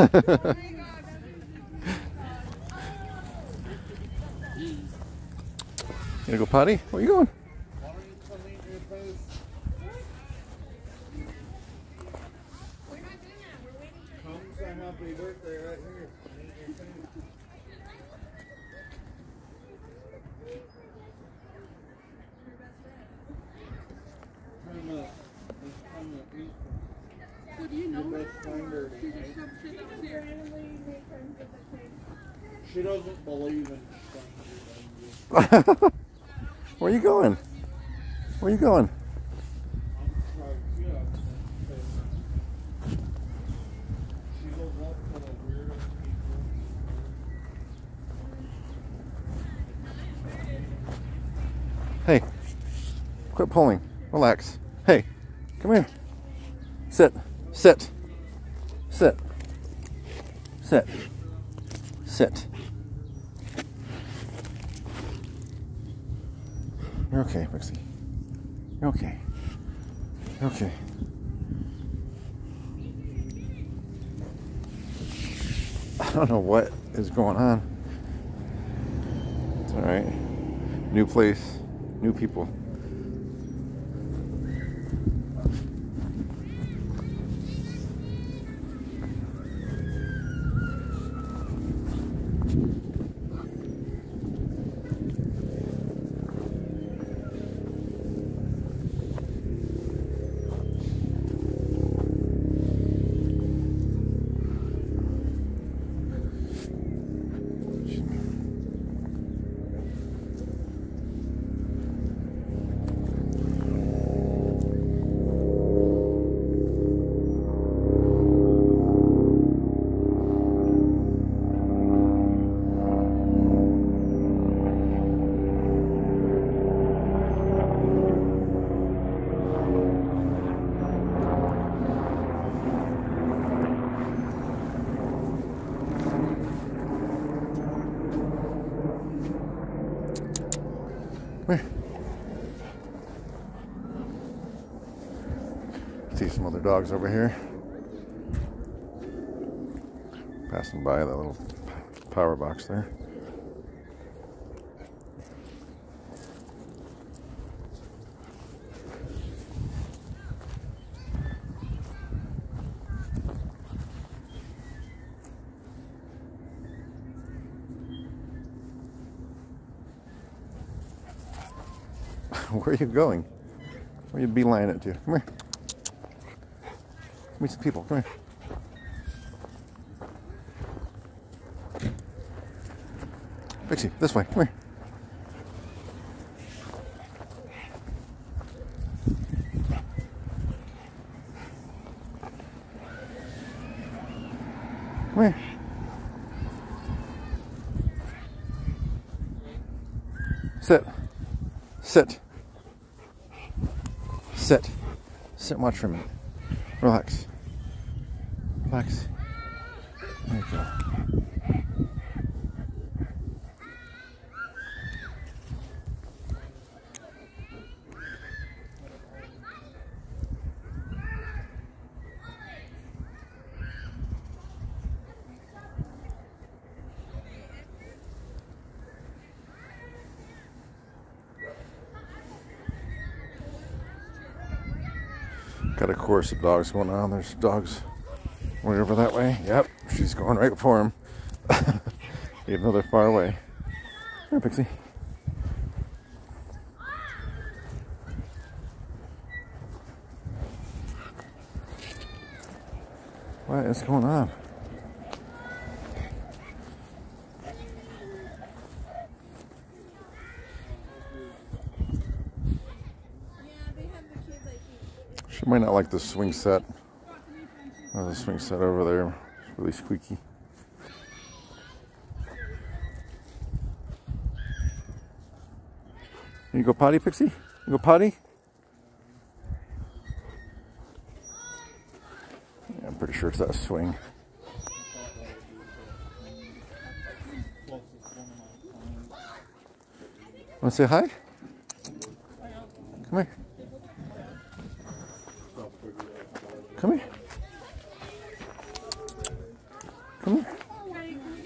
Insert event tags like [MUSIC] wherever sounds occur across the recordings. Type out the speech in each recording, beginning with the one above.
[LAUGHS] gonna go potty? Where you going? happy birthday right here. So do you know Your her? best friend or She just some shit that was here. She doesn't believe in [LAUGHS] strangers. are you going? Where are you going? Hey, quit pulling. Relax. Hey, come here. Sit. Sit. Sit. Sit. Sit. You're okay, Pixie. You're okay. You're okay. I don't know what is going on. It's alright. New place, new people. Dogs over here. Passing by that little power box there. [LAUGHS] Where are you going? Where are you beelining it to? Come here. Meet some people. Come here. Pixie, this way. Come here. Come here. Sit. Sit. Sit. Sit and watch for a minute. Relax. Relax. There you go. Got a chorus of dogs going on. There's dogs way over that way. Yep, she's going right for him. [LAUGHS] Even though they're far away. Here, Pixie. What is going on? Yeah, they have the kids, I think. She might not like the swing set. Oh, the swing set over there. It's really squeaky. You go potty, Pixie? You go potty? Yeah, I'm pretty sure it's that swing. Want to say hi? Come here. Come here.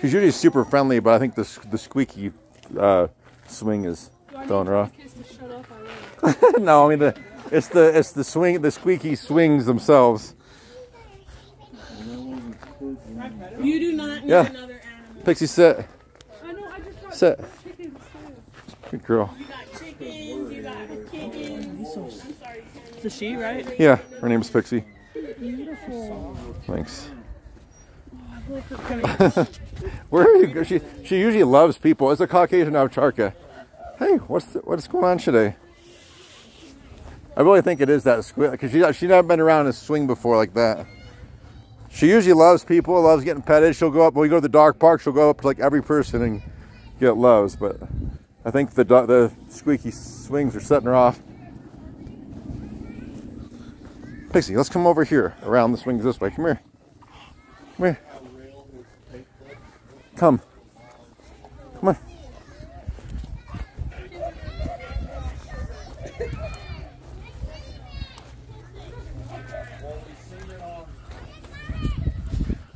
She's usually super friendly, but I think the the squeaky uh, swing is throwing her off. Kids to shut up already. [LAUGHS] no, I mean the it's the it's the swing the squeaky swings themselves. You do not need Yeah. another animal. Pixie, sit, I know, I just got sit. chickens. Good girl. You got chickens, you got kittens. I'm sorry, It's a she, right? Yeah, her name is Pixie. Beautiful. Thanks. [LAUGHS] Where are you? She she usually loves people. It's a Caucasian Ovcharka. Hey, what's the, what's going on today? I really think it is that squid because she she's never been around a swing before like that. She usually loves people, loves getting petted. She'll go up when we go to the dog park. She'll go up to like every person and get loves. But I think the the squeaky swings are setting her off. Pixie, let's come over here around the swings this way. Come here. Come here. Come. Come on.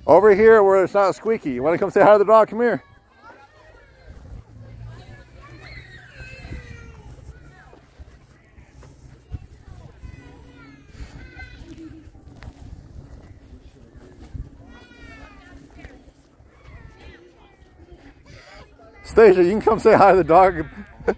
Over here where it's not squeaky. You want to come say hi to the dog? Come here. Stacia, you can come say hi to the dog. [LAUGHS]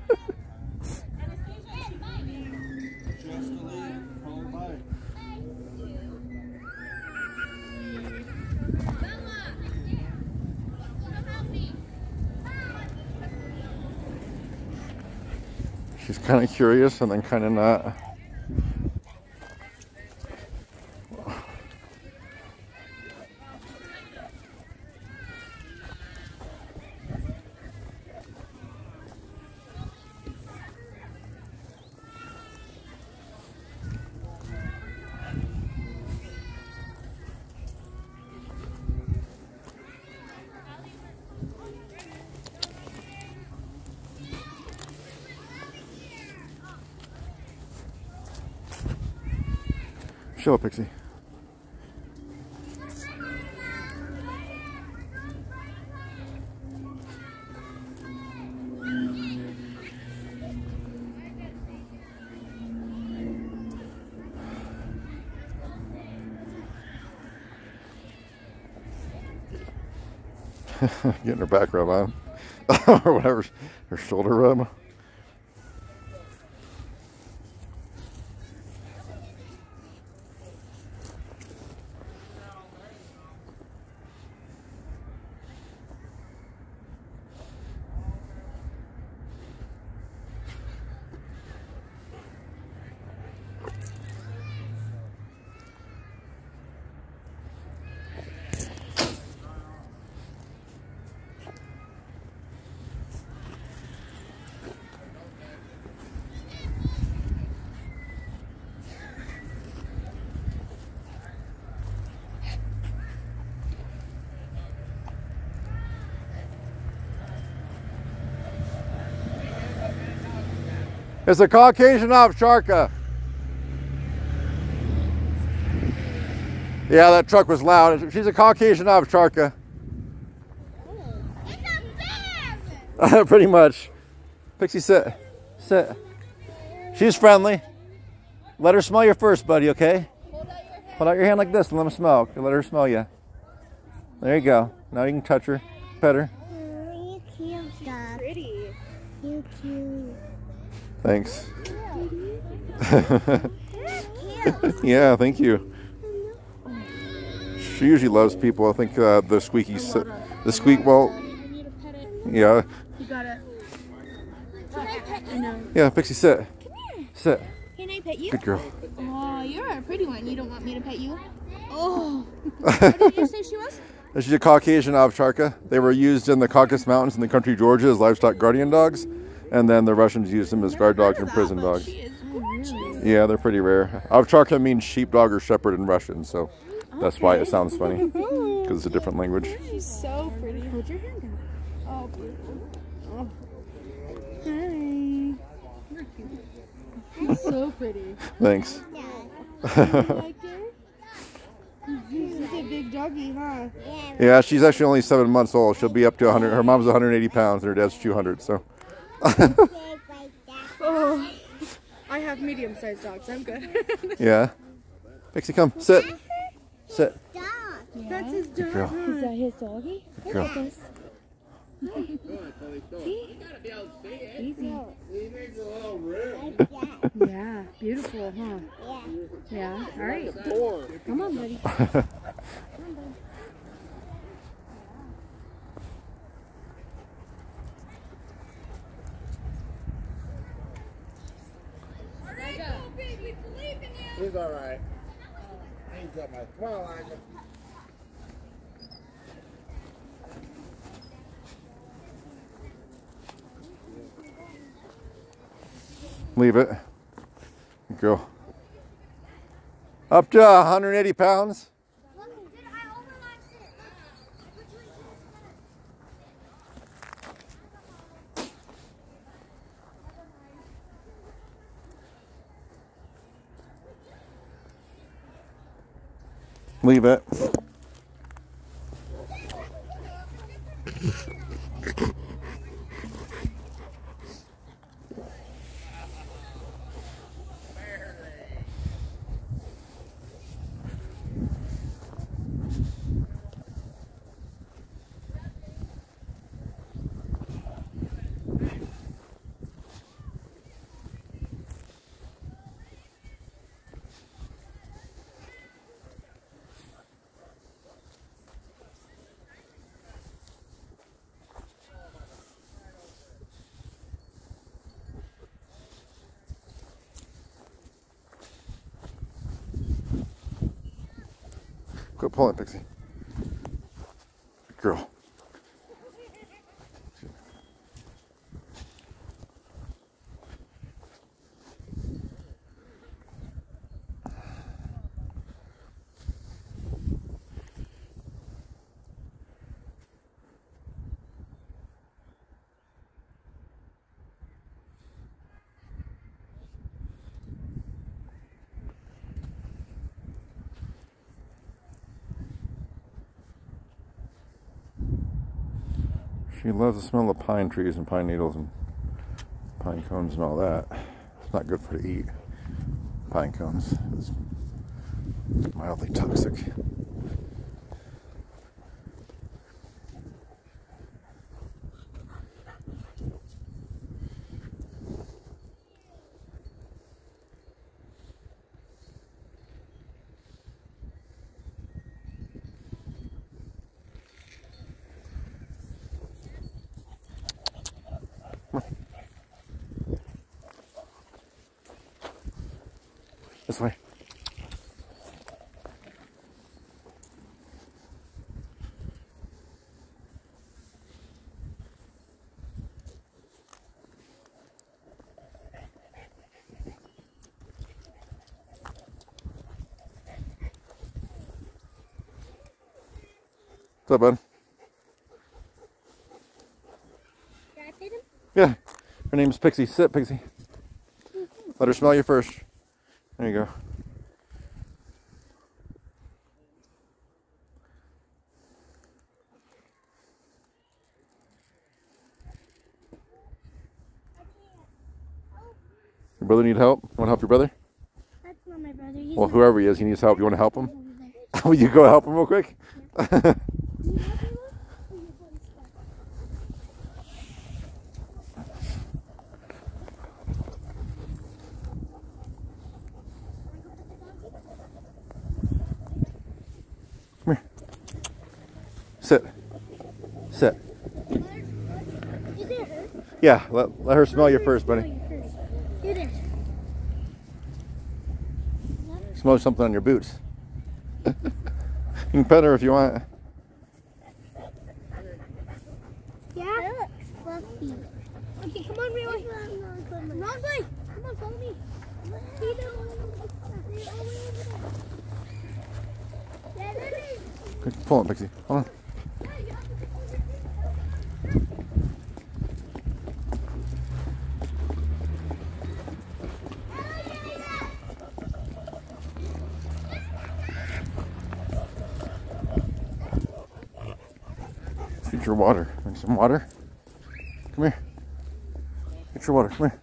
She's kind of curious and then kind of not. Show up, Pixie. [LAUGHS] Getting her back rub on. [LAUGHS] or whatever, her shoulder rub. It's a Caucasian Ovcharka. Yeah, that truck was loud. She's a Caucasian off Ovcharka. [LAUGHS] Pretty much. Pixie, sit. Sit. She's friendly. Let her smell you first, buddy, okay? Hold out your hand like this and let her smell. Let her smell you. There you go. Now you can touch her, pet her. You cute, dog. Pretty. You cute. Thanks. [LAUGHS] Yeah, thank you. She usually loves people. I think uh, the squeaky, the squeak. Well, I need to pet it. yeah, You got it. Can I pet I you? know. yeah. Pixie, sit, sit. Can I pet you? Good girl. Oh, you're a pretty one. You don't want me to pet you? Oh. what did you say she was? She's a Caucasian Ovcharka. They were used in the Caucasus Mountains in the country Georgia as livestock guardian dogs, and then the Russians use them as guard dogs and prison dogs. She is. Yeah, they're pretty rare. Ovcharka means sheepdog or shepherd in Russian, so that's why it sounds funny [LAUGHS] because it's a different language. She's so pretty. Hold your hand out. Oh, beautiful. Oh. Hi. You're. So pretty. Thanks. [LAUGHS] You like [LAUGHS] her? a big doggy, huh? Yeah, she's actually only seven months old. She'll be up to 100. Her mom's 180 pounds and her dad's 200. So, [LAUGHS] Oh, I have medium-sized dogs. I'm good. [LAUGHS] yeah. Pixie, come sit. Sit. That's his dog. girl. Is that his doggy? Good girl. This. Easy. Yeah, beautiful, huh? Yeah. Yeah, all right. Come on, buddy. [LAUGHS] He's all right. He's got my on, Elijah. Leave it. Go. Up to 180 pounds. Leave it. Quit pulling, Pixie. Good girl. She loves the smell of pine trees and pine needles and pine cones and all that. It's not good for her to eat. Pine cones. It's mildly toxic. This way. What's up, bud? Yeah. Her name's Pixie. Sit, Pixie. Let her smell you first. There you go. Your brother need help? You Want to help your brother? That's not my brother. He's Well, whoever he is, he needs help. You want to help him? Will [LAUGHS] you go help him real quick? Come Sit. Sit. Is it her? Yeah, let, let her smell you first, buddy. Smell something on your boots. [LAUGHS] you can pet her if you want. Yeah? Looks fluffy. Okay, come on, Riley. Wrong way. Come on, follow me. See them? They're all the way over there. Yeah, there it is. Quick, Pull it, Pixie. Hold on. Get your water. Drink some water. Come here. Get your water. Come here.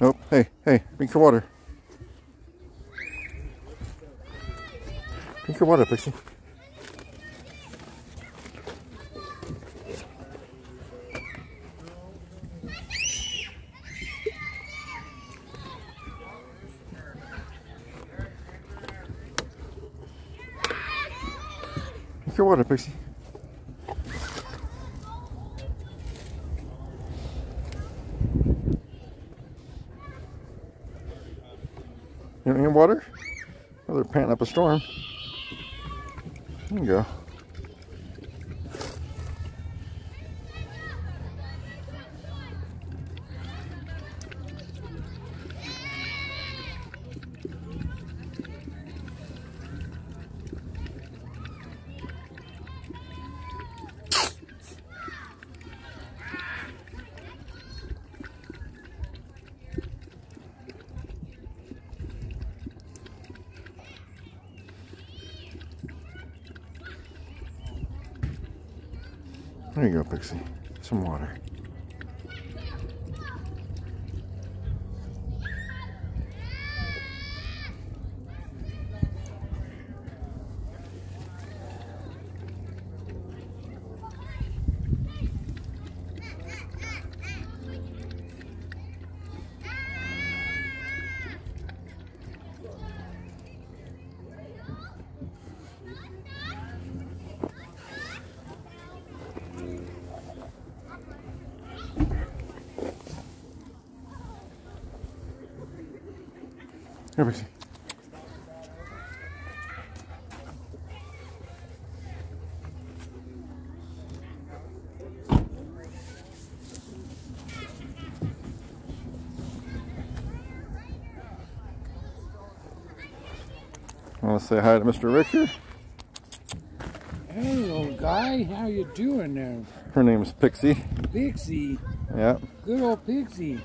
Nope. Hey, hey, drink your water. Drink your water, Pixie. Drink your water, Pixie. Water? Oh, they're panting up a storm. There you go. Here, Pixie. Want to say hi to Mr. Richter? Hey, old guy, how you doing there? Her name's Pixie. Pixie, Yeah, good old Pixie.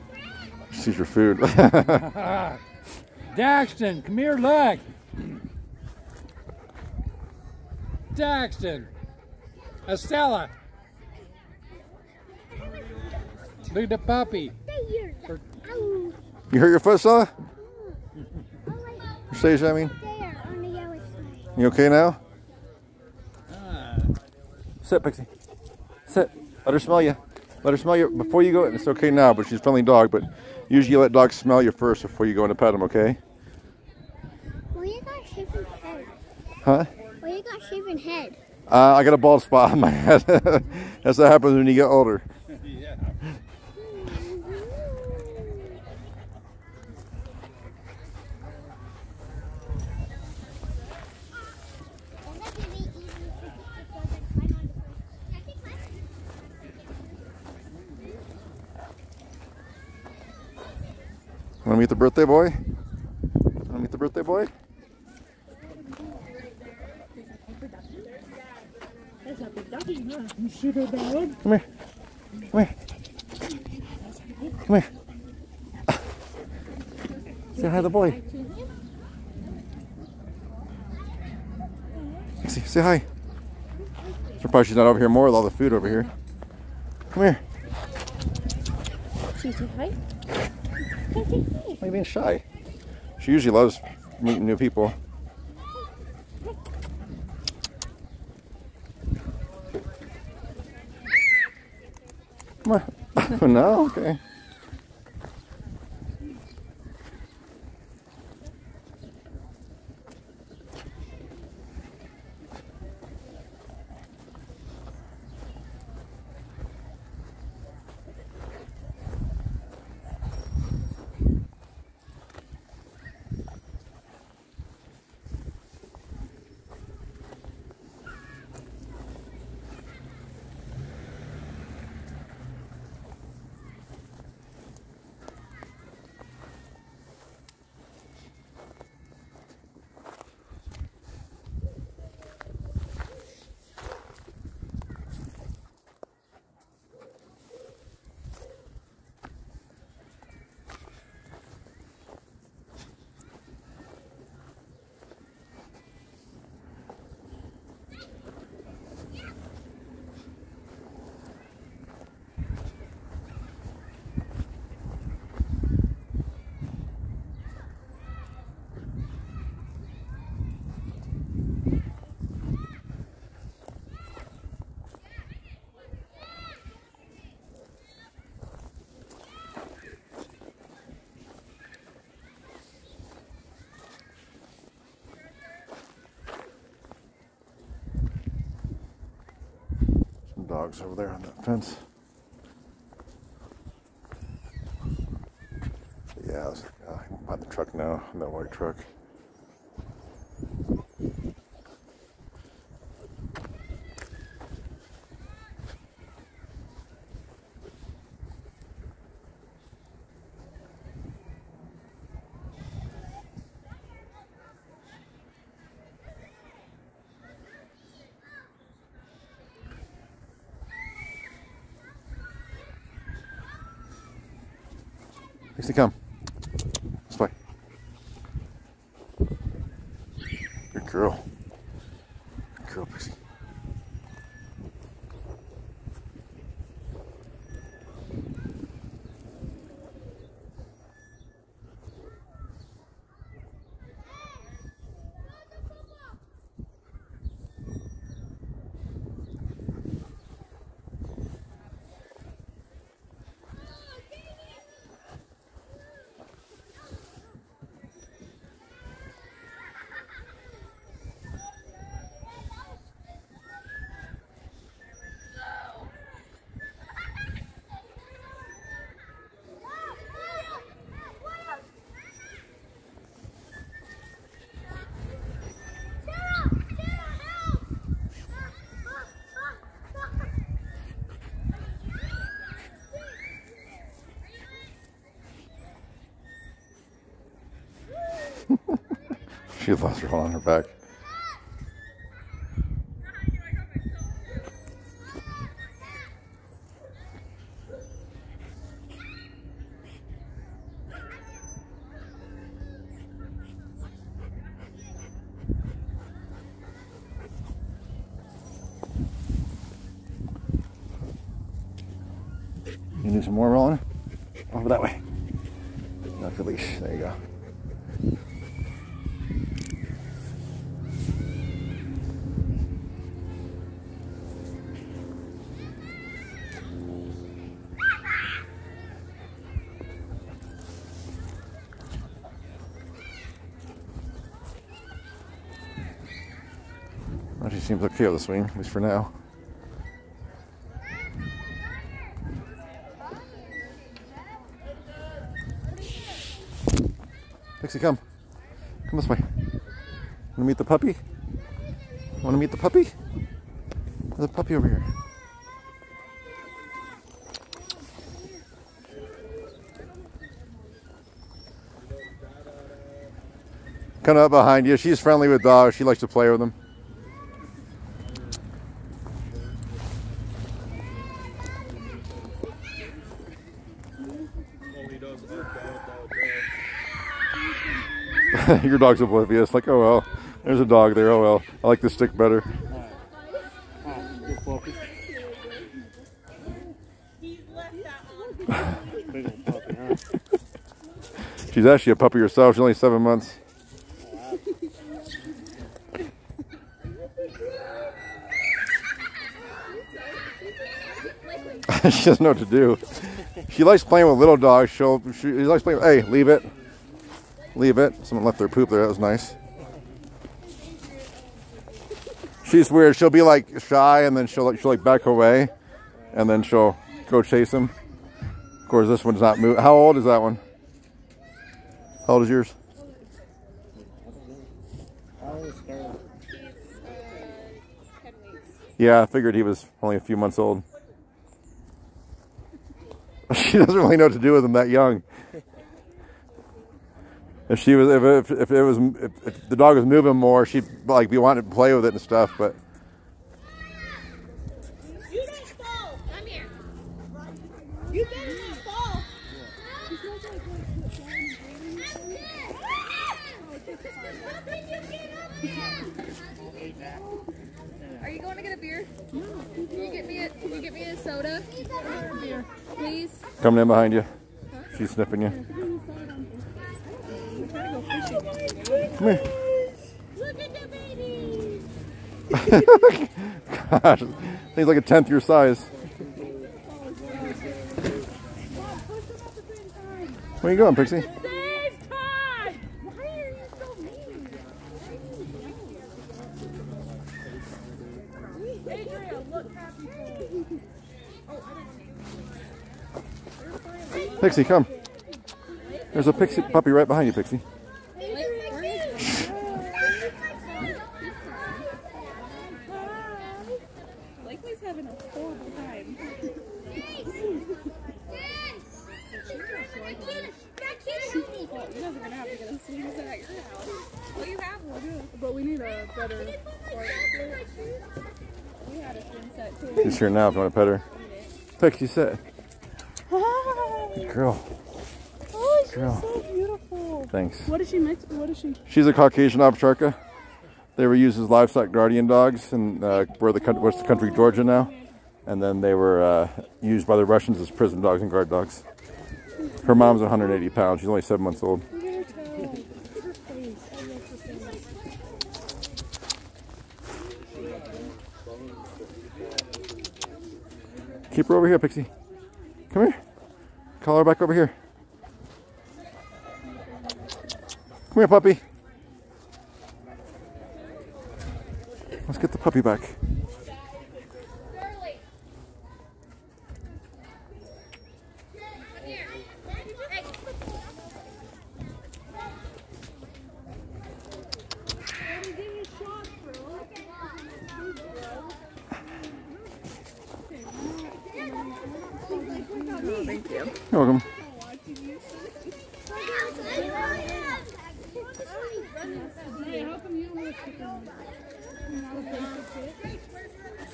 she's your food. [LAUGHS] [LAUGHS] Daxton, come here, look. Daxton, Estella. Look at the puppy. You hurt your foot, Stella? Oh, Your stage, I mean? the yellow. You okay now? Ah, Sit, Pixie. Sit. Let her smell you. Let her smell you before you go. It's okay now, but she's a friendly dog. But usually you let dogs smell you first before you go in to pet them, okay? Well, you got shaven head. Huh? Well, you got shaven head. Uh, I got a bald spot on my head. [LAUGHS] That's what happens when you get older. yeah. Want to meet the birthday boy? Want to meet the birthday boy? That's a big doggy, huh? You see the dog? Come here. Come here. Come here. Say hi to the boy. Say, say hi. Surprised she's not over here more with all the food over here. Come here. She said hi. Why are you being shy? She usually loves meeting new people. On. no? Okay. Dogs over there on that fence. Yeah, I was, uh, by the truck now, that white truck. Pixie, come. This way. Good girl. Good girl, Pixie. She lost her on her back. You need some more rolling? Over that way. Knock the leash. There you go. Well, she seems okay the swing, at least for now. Pixie, come. Come this way. Want to meet the puppy? Want to meet the puppy? There's a puppy over here. Coming up behind you. She's friendly with dogs. She likes to play with them. Only does it like that, [LAUGHS] Your dog's oblivious. Like, oh well, there's a dog there. Oh well, I like this stick better. Good puppy. He's [LAUGHS] left that one. Big old puppy, huh? She's actually a puppy herself. She's only seven months. [LAUGHS] she doesn't know what to do. She likes playing with little dogs. She'll, she, she likes playing. Hey, leave it. Leave it. Someone left their poop there. That was nice. She's weird. She'll be like shy, and then she'll like she'll like back away, and then she'll go chase him. Of course, this one's not moving. How old is that one? How old is yours? How old is Scarlet? He's 10 weeks. Yeah, I figured he was only a few months old. [LAUGHS] She doesn't really know what to do with him that young. If she was, if if, if it was, if, if the dog was moving more, she'd like be wanting to play with it and stuff. But You don't fall. Come here. You better not fall. Are you going to get a beer? Can you get me a Can you get me a soda? Or a beer, please. coming in behind you, she's sniffing you. Come here. [LAUGHS] Look at the babies. [LAUGHS] Gosh, thing's like a tenth your size. Where are you going, Pixie? Pixie, come. There's a pixie puppy right behind you, Pixie. Lakely's having a horrible time. Well, you guys are gonna have to get a swing set at your house. Well, you have one, but we need a better. We had a swing set too. She's here now if you want to pet her. Pixie, sit. Girl, Oh, she's Girl. so beautiful. thanks. What is she mixed? What is she? She's a Caucasian Ovcharka. They were used as livestock guardian dogs in uh, where the coun- what's the country Georgia now, and then they were uh, used by the Russians as prison dogs and guard dogs. Her mom's 180 pounds. She's only seven months old. Look at her toe. Look at her face. I love her face. Keep her over here, Pixie. Come here. Call her back over here. Come here, puppy. Let's get the puppy back. You're welcome.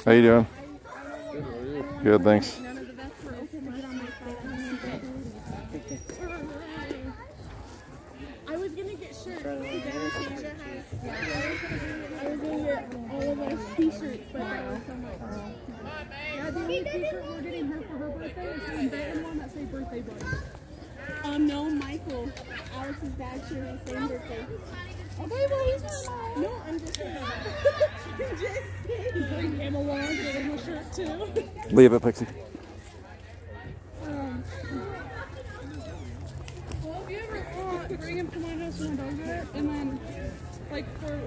How you doing? Good, thanks. I was gonna get shirts. Anastasia has. I was gonna get all of us t-shirts, but that was so much. Yeah, the only t-shirt we're getting her for her birthday is from Benton one that say birthday boy. Um, no, Michael. Alex's dad shares the same birthday. Okay, well he's not mine. No, I'm just saying. I'm just saying. Bring him along, get him a shirt too. Leave it, Pixie. Um, well, if you ever want, bring him to my house when I don't it, and then, like, for.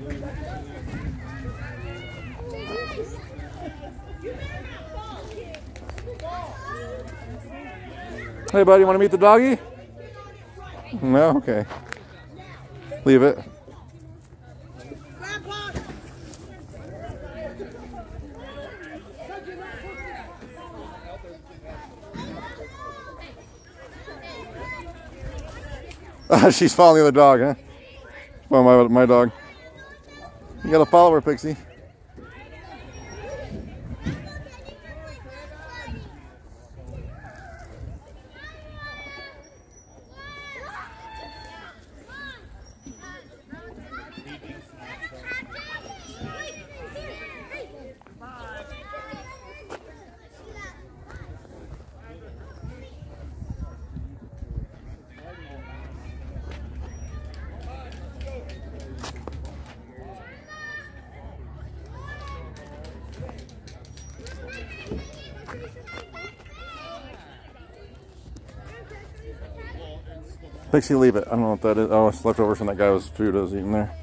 Hey, buddy, you want to meet the doggy? No? Okay. Leave it. [LAUGHS] She's following the other dog, huh? Well, my, my dog. You gotta follow her, Pixie. Pixie, leave it. I don't know what that is. Oh, it's leftovers from that guy was food I was eating there.